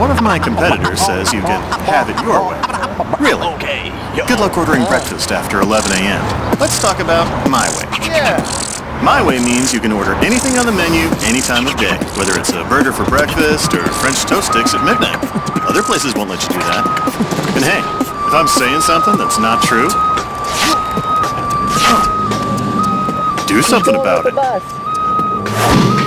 One of my competitors says you can have it your way. Really? Okay. Good luck ordering breakfast after 11 a.m. Let's talk about my way. Yeah. My way means you can order anything on the menu any time of day, whether it's a burger for breakfast or French toast sticks at midnight. Other places won't let you do that. And hey, if I'm saying something that's not true, do something about it.